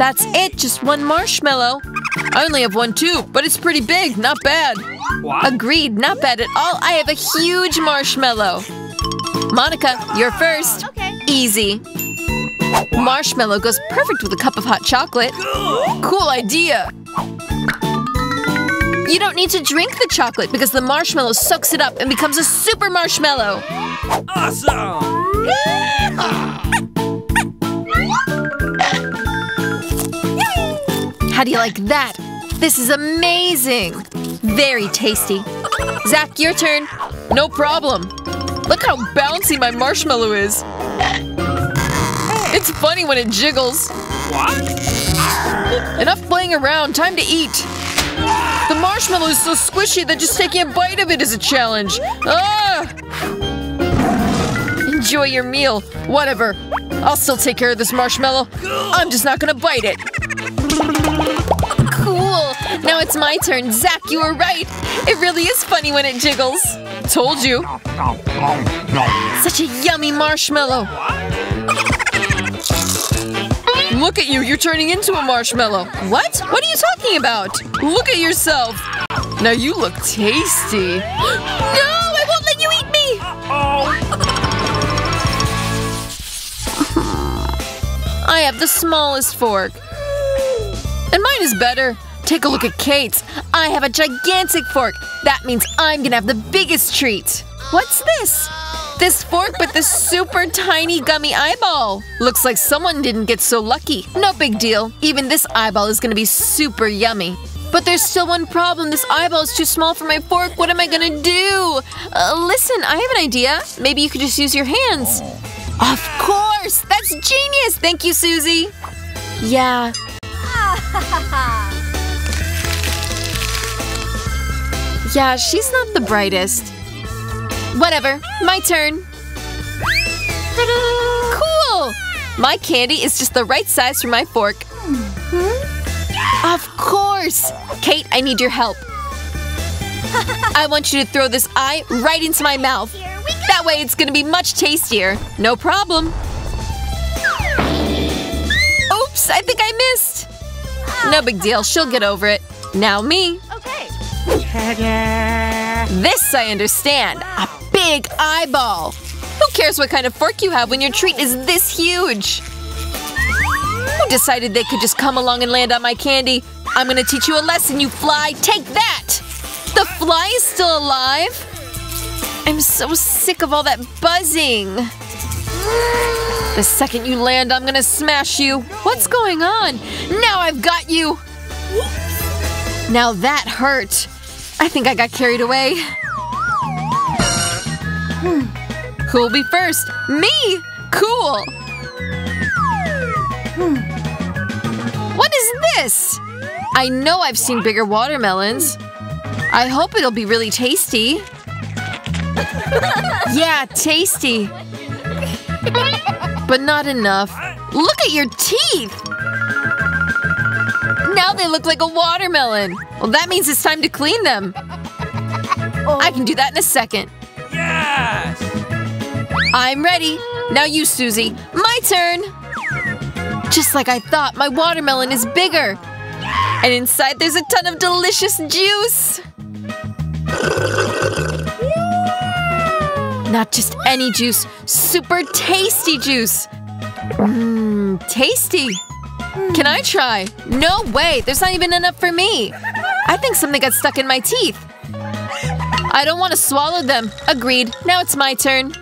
That's it, just one marshmallow. I only have one too, but it's pretty big, not bad. What? Agreed, not bad at all. I have a huge marshmallow. Monica, you're first. Okay. Easy. Marshmallow goes perfect with a cup of hot chocolate. Cool idea. You don't need to drink the chocolate because the marshmallow soaks it up and becomes a super marshmallow. Awesome! How do you like that? This is amazing! Very tasty. Zach, your turn. No problem. Look how bouncy my marshmallow is. It's funny when it jiggles. What? Enough playing around, time to eat. The marshmallow is so squishy that just taking a bite of it is a challenge. Ah! Enjoy your meal. Whatever. I'll still take care of this marshmallow. I'm just not gonna bite it. Cool. Now it's my turn. Zach, you were right. It really is funny when it jiggles. Told you. Such a yummy marshmallow. Look at you, you're turning into a marshmallow. What? What are you talking about? Look at yourself. Now you look tasty. No, I won't let you eat me. I have the smallest fork. And mine is better. Take a look at Kate's. I have a gigantic fork. That means I'm gonna have the biggest treat. What's this? This fork with the super tiny gummy eyeball. Looks like someone didn't get so lucky. No big deal. Even this eyeball is gonna be super yummy. But there's still one problem. This eyeball is too small for my fork. What am I gonna do? Uh, listen, I have an idea. Maybe you could just use your hands. Of course! That's genius! Thank you, Susie. Yeah. Yeah, she's not the brightest. Whatever. My turn. Cool! My candy is just the right size for my fork. Of course! Kate, I need your help. I want you to throw this eye right into my mouth. That way it's gonna be much tastier. No problem. Oops, I think I missed. No big deal, she'll get over it. Now me. Okay. This I understand. A big eyeball. Who cares what kind of fork you have when your treat is this huge? Who decided they could just come along and land on my candy? I'm gonna teach you a lesson, you fly. Take that! The fly is still alive? I'm so sick of all that buzzing. The second you land, I'm gonna smash you. What's going on? Now I've got you! Now that hurt. I think I got carried away. Hmm. Who'll be first? Me! Cool! Hmm. What is this? I know I've seen bigger watermelons. I hope it'll be really tasty. yeah, tasty. But not enough. Look at your teeth! Now they look like a watermelon. Well, that means it's time to clean them. Oh. I can do that in a second. Yes! I'm ready. Now you, Susie. My turn. Just like I thought, my watermelon is bigger. And inside there's a ton of delicious juice. Not just any juice, super tasty juice. Mmm, tasty. Can I try? No way, there's not even enough for me. I think something got stuck in my teeth. I don't want to swallow them. Agreed. Now it's my turn.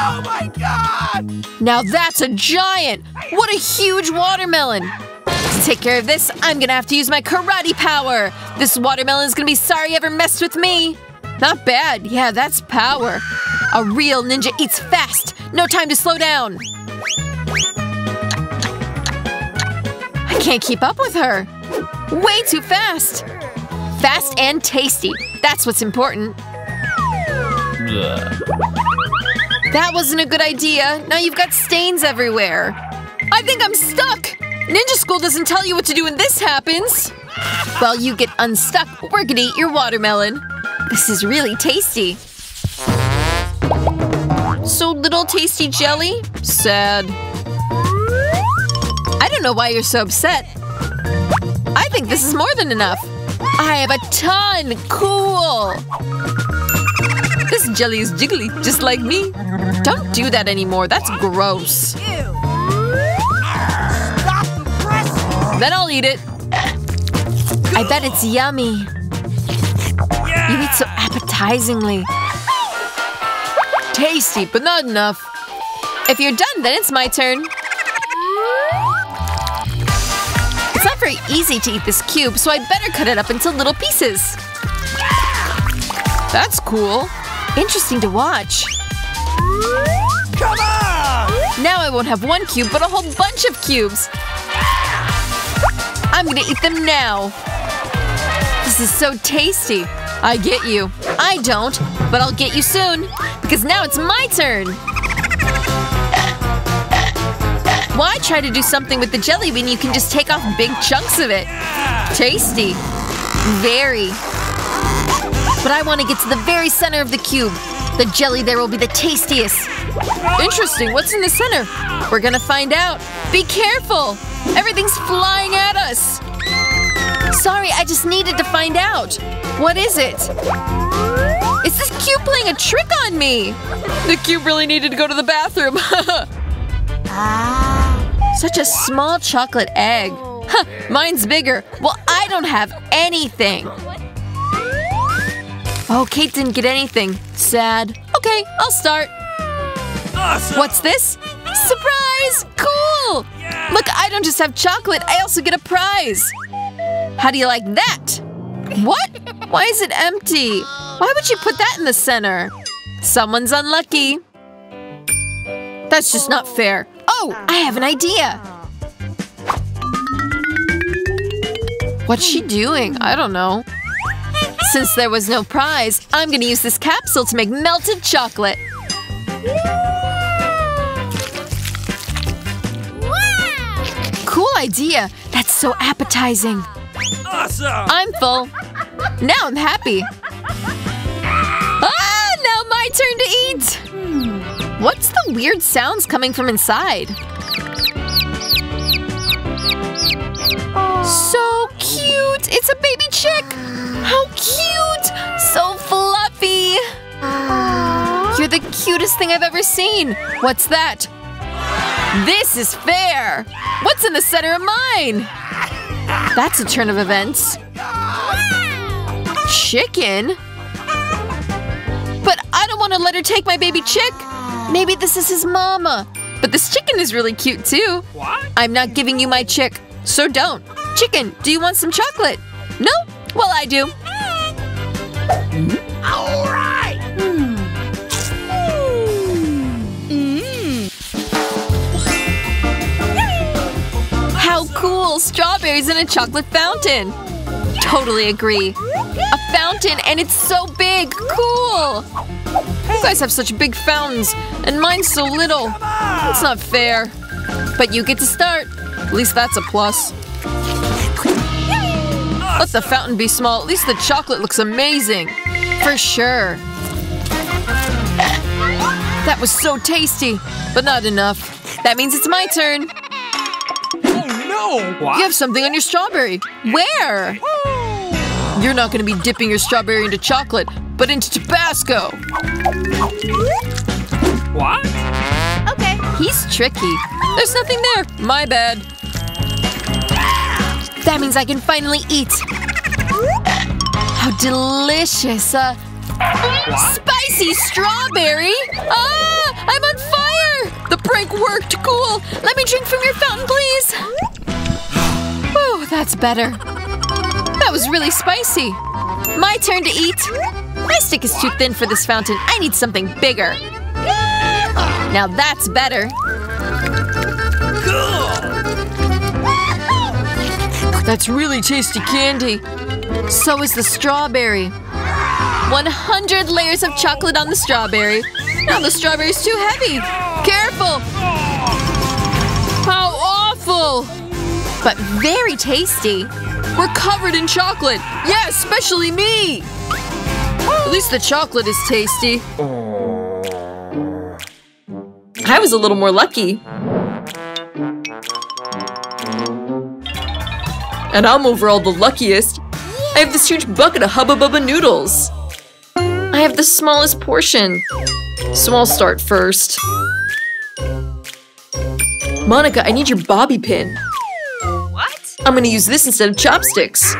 Oh my god! Now that's a giant! What a huge watermelon! To take care of this, I'm gonna have to use my karate power! This watermelon is gonna be sorry you ever messed with me! Not bad, yeah, that's power. A real ninja eats fast! No time to slow down! I can't keep up with her! Way too fast! Fast and tasty, that's what's important. That wasn't a good idea. Now you've got stains everywhere. I think I'm stuck! Ninja school doesn't tell you what to do when this happens. Well, you get unstuck, we're gonna eat your watermelon. This is really tasty. So little tasty jelly? Sad. I don't know why you're so upset. I think this is more than enough. I have a ton! Cool! This jelly is jiggly, just like me. Don't do that anymore, that's gross. Then I'll eat it. I bet it's yummy. You eat so appetizingly. Tasty, but not enough. If you're done, then it's my turn. It's not very easy to eat this cube, so I better cut it up into little pieces. That's cool. Interesting to watch. Come on! Now I won't have one cube, but a whole bunch of cubes. I'm gonna eat them now. This is so tasty. I get you. I don't, but I'll get you soon. Because now it's my turn. Why try to do something with the jelly when you can just take off big chunks of it? Tasty. Very. But I want to get to the very center of the cube. The jelly there will be the tastiest. Interesting, what's in the center? We're gonna find out. Be careful! Everything's flying at us! Sorry, I just needed to find out. What is it? Is this cube playing a trick on me? The cube really needed to go to the bathroom. Ah, such a small chocolate egg. Huh, mine's bigger. Well, I don't have anything. Oh, Kate didn't get anything. Sad. Okay, I'll start. Awesome! What's this? Surprise! Cool! Look, I don't just have chocolate, I also get a prize. How do you like that? What? Why is it empty? Why would you put that in the center? Someone's unlucky. That's just not fair. Oh, I have an idea. What's she doing? I don't know. Since there was no prize, I'm gonna use this capsule to make melted chocolate. Cool idea. That's so appetizing. Awesome! I'm full. Now I'm happy. Ah, now my turn to eat. What's the weird sounds coming from inside? So cute! It's a baby chick! How cute! So fluffy! You're the cutest thing I've ever seen! What's that? This is fair! What's in the center of mine? That's a turn of events. Chicken? But I don't want to let her take my baby chick! Maybe this is his mama. But this chicken is really cute too. What? I'm not giving you my chick, so don't. Chicken, do you want some chocolate? No? Well, I do. Hmm? Alright! Hmm. Hmm. How cool! Strawberries in a chocolate fountain! Totally agree. A fountain, and it's so big! Cool! You guys have such big fountains, and mine's so little. It's not fair. But you get to start. At least that's a plus. Let the fountain be small. At least the chocolate looks amazing. For sure. That was so tasty, but not enough. That means it's my turn. Oh no! What? You have something on your strawberry. Where? You're not going to be dipping your strawberry into chocolate, but into Tabasco. What? Okay. He's tricky. There's nothing there. My bad. That means I can finally eat. How delicious. Uh, spicy strawberry. Ah, I'm on fire. The prank worked. Cool. Let me drink from your fountain, please. Whew, that's better. That was really spicy. My turn to eat. My stick is too thin for this fountain. I need something bigger. Now that's better. That's really tasty candy. So is the strawberry. 100 layers of chocolate on the strawberry. Now the strawberry's too heavy. Careful! How awful! But very tasty. We're covered in chocolate. Yeah, especially me. At least the chocolate is tasty. I was a little more lucky. And I'm overall the luckiest. I have this huge bucket of Hubba Bubba noodles. I have the smallest portion. So I'll start first. Monica, I need your bobby pin. I'm gonna use this instead of chopsticks.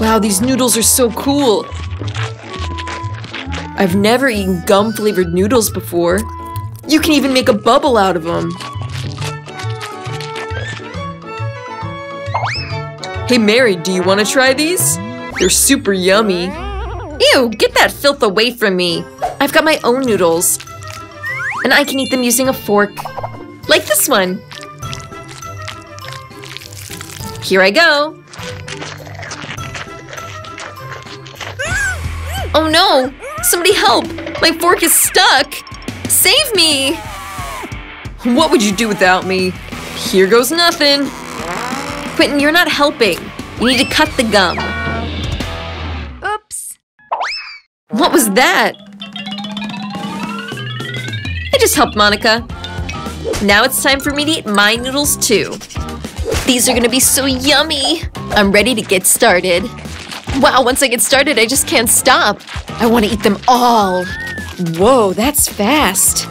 Wow, these noodles are so cool. I've never eaten gum-flavored noodles before. You can even make a bubble out of them. Hey Mary, do you want to try these? They're super yummy. Ew, get that filth away from me. I've got my own noodles. And I can eat them using a fork. Like this one. Here I go. Oh no! Somebody help! My fork is stuck! Save me! What would you do without me? Here goes nothing. Quentin, you're not helping. You need to cut the gum. Oops. What was that? Just helped Monica. Now it's time for me to eat my noodles too. These are gonna be so yummy. I'm ready to get started. Wow, once I get started, I just can't stop. I want to eat them all. Whoa, that's fast.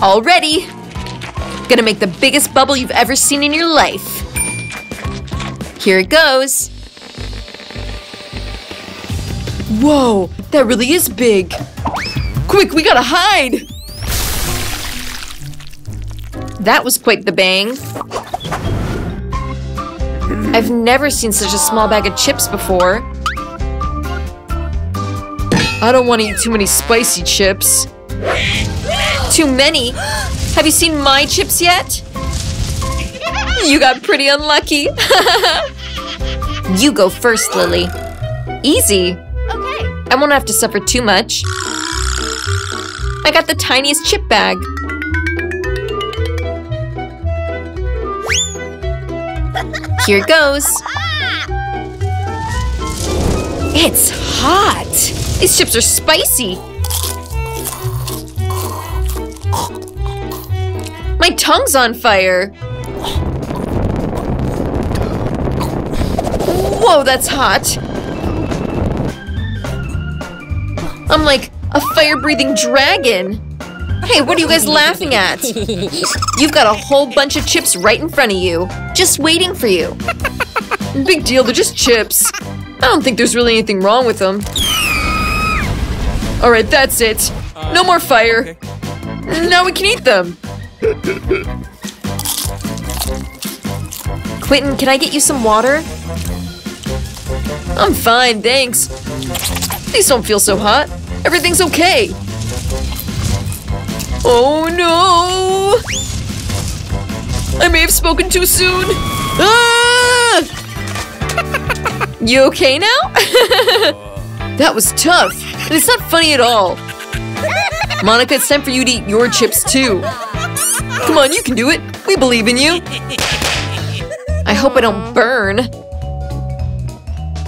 All ready. Gonna make the biggest bubble you've ever seen in your life. Here it goes. Whoa, that really is big. Quick, we gotta hide! That was quite the bang. I've never seen such a small bag of chips before. I don't want to eat too many spicy chips. Too many? Have you seen my chips yet? You got pretty unlucky. you go first, Lily. Easy. Okay. I won't have to suffer too much. I got the tiniest chip bag. Here goes. It's hot. These chips are spicy. My tongue's on fire. Whoa, that's hot. I'm like a fire-breathing dragon. Hey, what are you guys laughing at? You've got a whole bunch of chips right in front of you, just waiting for you. Big deal, they're just chips. I don't think there's really anything wrong with them. Alright, that's it. No uh, more fire. Now we can eat them. Quentin, can I get you some water? I'm fine, thanks. These don't feel so hot. Everything's okay. Oh no! I may have spoken too soon. Ah! You okay now? that was tough. And it's not funny at all. Monica, it's time for you to eat your chips too. Come on, you can do it. We believe in you. I hope I don't burn.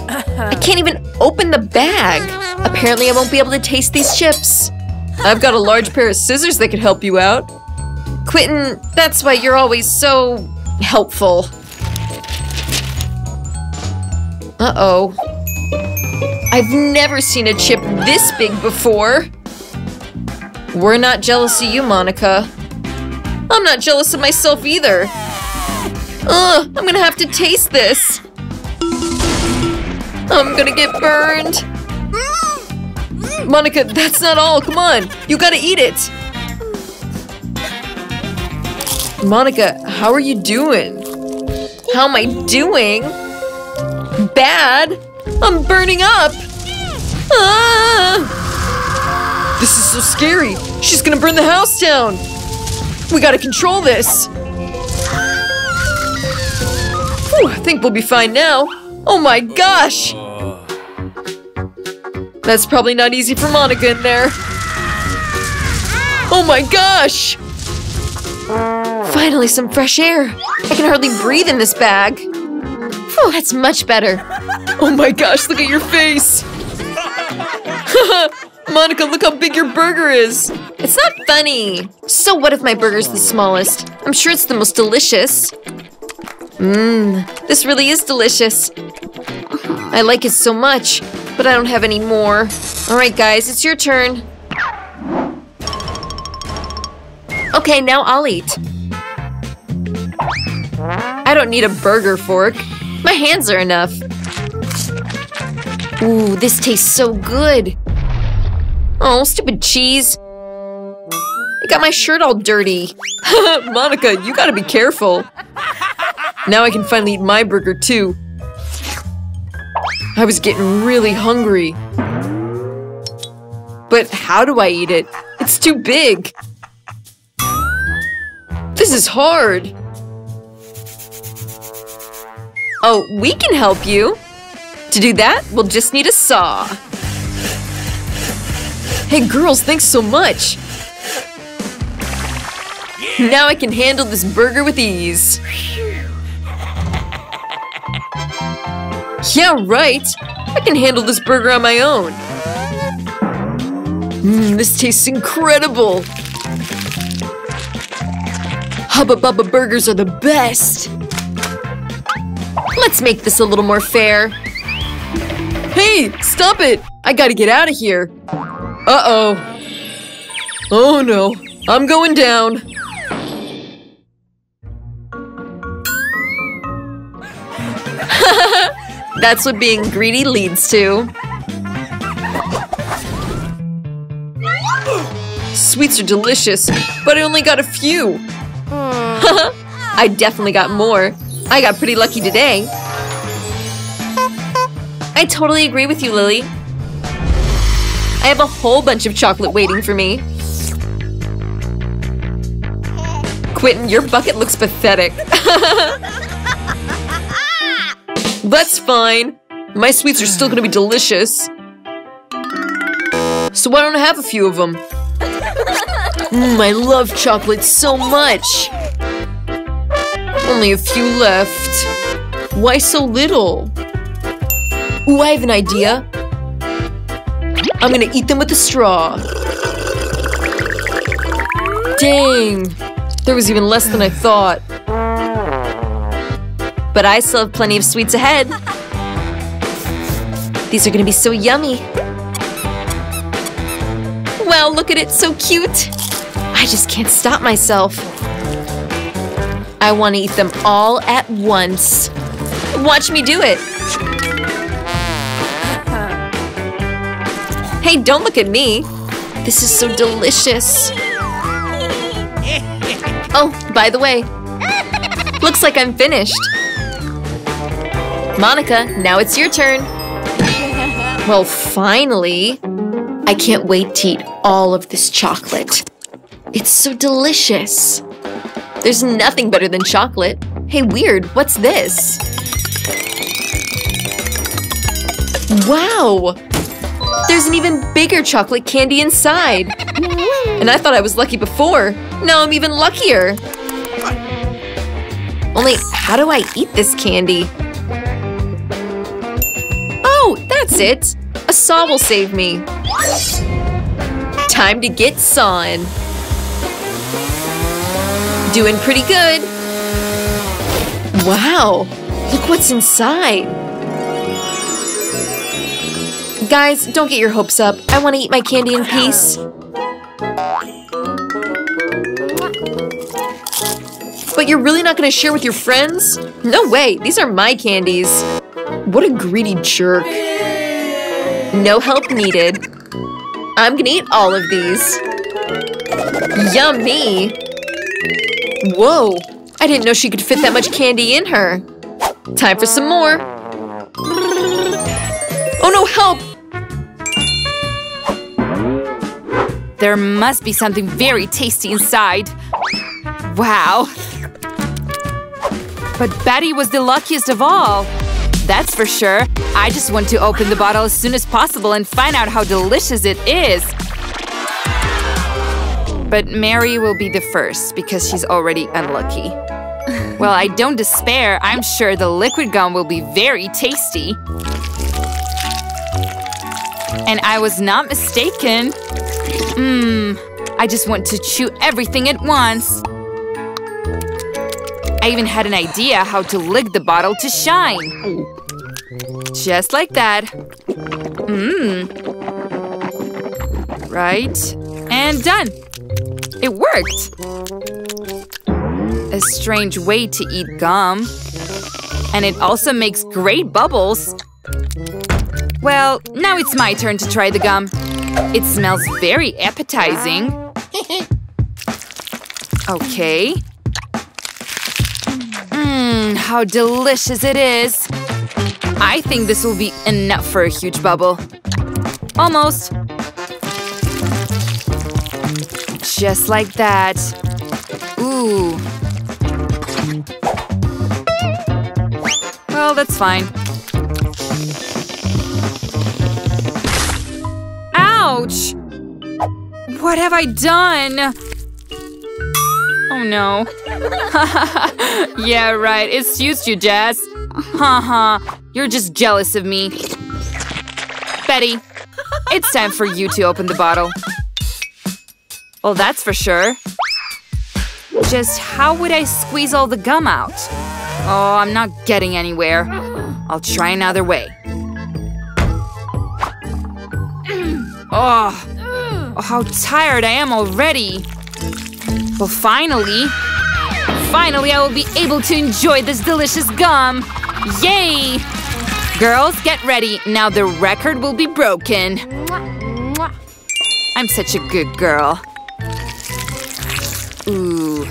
I can't even open the bag. Apparently I won't be able to taste these chips. I've got a large pair of scissors that could help you out. Quentin, that's why you're always so helpful. Uh-oh. I've never seen a chip this big before. We're not jealous of you, Monica. I'm not jealous of myself either. Ugh, I'm gonna have to taste this. I'm gonna get burned. Monica, that's not all. Come on. You gotta eat it. Monica, how are you doing? How am I doing? Bad? I'm burning up. Ah! This is so scary. She's gonna burn the house down. We gotta control this. Whew, I think we'll be fine now. Oh my gosh! That's probably not easy for Monica in there. Oh my gosh! Finally, some fresh air. I can hardly breathe in this bag. Phew, that's much better. Oh my gosh, look at your face! Monica, look how big your burger is! It's not funny! So what if my burger's the smallest? I'm sure it's the most delicious. Mmm, this really is delicious. I like it so much, but I don't have any more. Alright guys, it's your turn. Okay, now I'll eat. I don't need a burger fork. My hands are enough. Ooh, this tastes so good. Oh, stupid cheese. I got my shirt all dirty. Monica, you gotta be careful. Now I can finally eat my burger too. I was getting really hungry. But how do I eat it? It's too big. This is hard. Oh, we can help you. To do that, we'll just need a saw. Hey girls, thanks so much! Now I can handle this burger with ease. Yeah, right! I can handle this burger on my own. Mmm, this tastes incredible! Hubba Bubba burgers are the best! Let's make this a little more fair. Hey, stop it! I gotta get out of here. Uh-oh. Oh no, I'm going down. That's what being greedy leads to. Sweets are delicious, but I only got a few. I definitely got more. I got pretty lucky today. I totally agree with you, Lily. I have a whole bunch of chocolate waiting for me. Quentin, your bucket looks pathetic. That's fine. My sweets are still gonna be delicious. So why don't I have a few of them? Mmm, I love chocolate so much. Only a few left. Why so little? Ooh, I have an idea. I'm gonna eat them with a straw. Dang, there was even less than I thought. But I still have plenty of sweets ahead. These are gonna be so yummy. Wow, look at it, so cute. I just can't stop myself. I want to eat them all at once. Watch me do it. Hey, don't look at me. This is so delicious. Oh, by the way, looks like I'm finished. Monica, now it's your turn. Well, finally. I can't wait to eat all of this chocolate. It's so delicious. There's nothing better than chocolate. Hey, weird, what's this? Wow! There's an even bigger chocolate candy inside! And I thought I was lucky before. Now I'm even luckier! Only, how do I eat this candy? That's it! A saw will save me. Time to get sawing. Doing pretty good. Wow, look what's inside. Guys, don't get your hopes up. I want to eat my candy in peace. But you're really not going to share with your friends? No way, these are my candies. What a greedy jerk. No help needed. I'm gonna eat all of these. Yummy! Whoa! I didn't know she could fit that much candy in her. Time for some more. Oh no, help! There must be something very tasty inside. Wow. But Betty was the luckiest of all. That's for sure. I just want to open the bottle as soon as possible and find out how delicious it is. But Mary will be the first because she's already unlucky. Well, I don't despair. I'm sure the liquid gum will be very tasty. And I was not mistaken. Mmm, I just want to chew everything at once. I even had an idea how to lick the bottle to shine. Just like that. Mmm. Right. And done. It worked. A strange way to eat gum. And it also makes great bubbles. Well, now it's my turn to try the gum. It smells very appetizing. Okay. Mmm, how delicious it is. I think this will be enough for a huge bubble. Almost. Just like that. Ooh. Well, that's fine. Ouch! What have I done? Oh no. yeah, right. It suits you, Jess. Haha. You're just jealous of me. Betty, it's time for you to open the bottle. Well, that's for sure. Just how would I squeeze all the gum out? Oh, I'm not getting anywhere. I'll try another way. Oh, oh how tired I am already. Well, finally, finally I will be able to enjoy this delicious gum. Yay! Girls, get ready. Now the record will be broken. I'm such a good girl. Ooh,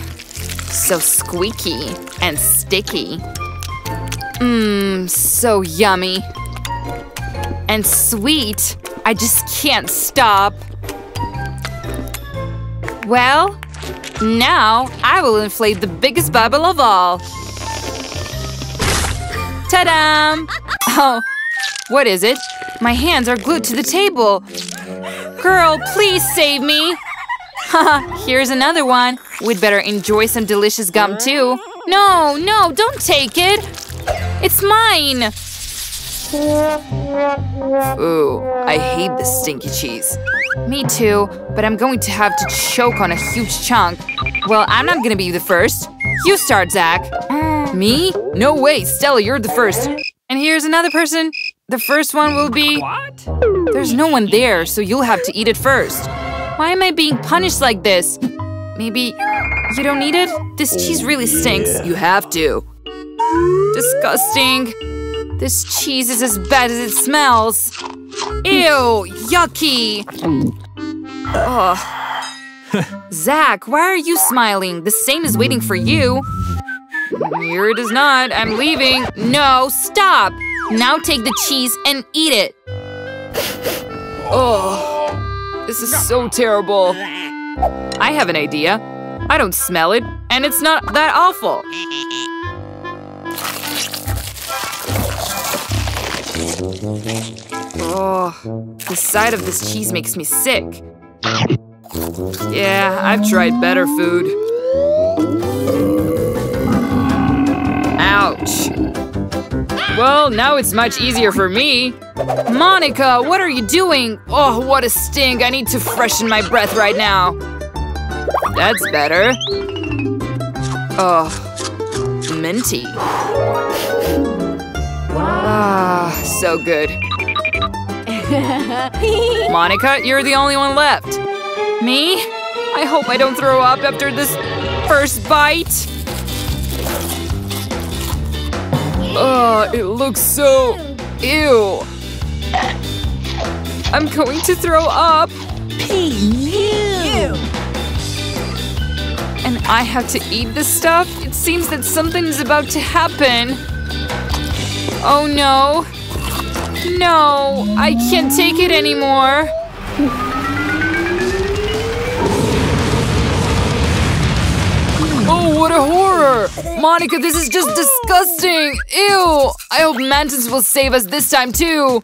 so squeaky and sticky. Mmm, so yummy. And sweet. I just can't stop. Well, now I will inflate the biggest bubble of all. Ta-da! Oh, what is it? My hands are glued to the table. Girl, please save me. Haha, here's another one. We'd better enjoy some delicious gum too. No, no, don't take it. It's mine. Ooh, I hate this stinky cheese. Me too, but I'm going to have to choke on a huge chunk. Well, I'm not gonna be the first. You start, Zach. Me? No way, Stella, you're the first. And here's another person. The first one will be… What? There's no one there, so you'll have to eat it first. Why am I being punished like this? Maybe you don't need it? This cheese really stinks. You have to. Disgusting. This cheese is as bad as it smells. Ew, yucky. Ugh. Zach, why are you smiling? The same is waiting for you. Here it is not. I'm leaving. No, stop. Now take the cheese and eat it. Oh, this is so terrible. I have an idea. I don't smell it, and it's not that awful. Oh, the sight of this cheese makes me sick. Yeah, I've tried better food. Ouch. Well, now it's much easier for me. Monica, what are you doing? Oh, what a stink. I need to freshen my breath right now. That's better. Oh, minty. Ah, so good. Monica, you're the only one left. Me? I hope I don't throw up after this first bite. Oh, it looks so… ew. I'm going to throw up. Ew. And I have to eat this stuff? It seems that something is about to happen. Oh no. No, I can't take it anymore. Oh, what a horror! Monica, this is just disgusting! Ew! I hope Mantis will save us this time, too!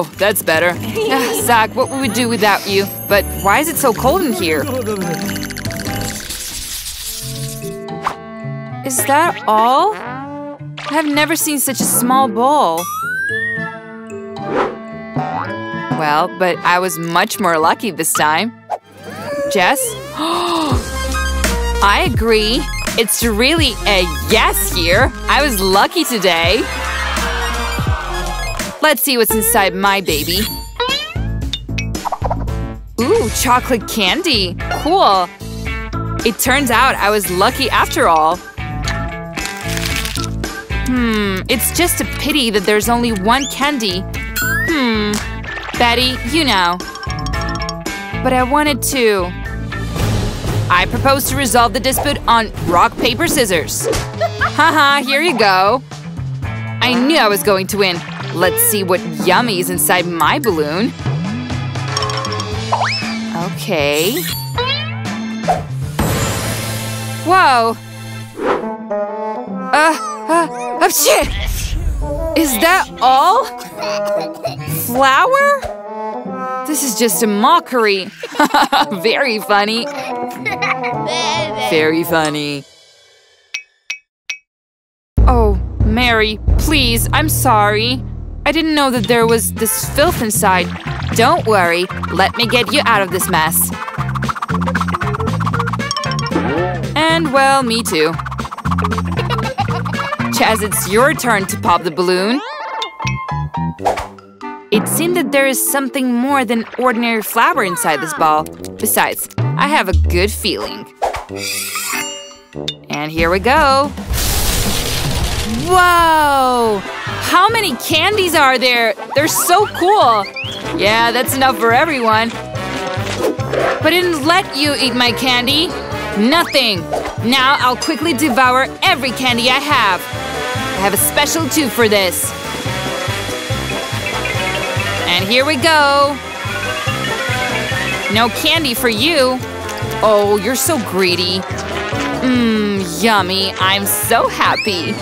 Oh, that's better. Ah, Zach, what would we do without you? But why is it so cold in here? Is that all? I have never seen such a small bowl. Well, but I was much more lucky this time. Jess? I agree. It's really a yes here. I was lucky today. Let's see what's inside my baby. Ooh, chocolate candy. Cool. It turns out I was lucky after all. Hmm, it's just a pity that there's only one candy. Hmm, Betty, you know. But I wanted to. I propose to resolve the dispute on rock, paper, scissors. Haha, here you go. I knew I was going to win. Let's see what yummy is inside my balloon. Okay. Whoa. Uh, uh, oh shit! Is that all? Flour? This is just a mockery. Very funny. Very funny. Oh, Mary, please, I'm sorry. I didn't know that there was this filth inside. Don't worry, let me get you out of this mess. And well, me too. Chaz, it's your turn to pop the balloon. It seemed that there is something more than ordinary flour inside this ball. Besides, I have a good feeling. And here we go. Whoa! How many candies are there? They're so cool! Yeah, that's enough for everyone. But I didn't let you eat my candy. Nothing. Now I'll quickly devour every candy I have. I have a special tube for this. And here we go. No candy for you. Oh, you're so greedy. Mmm, yummy. I'm so happy.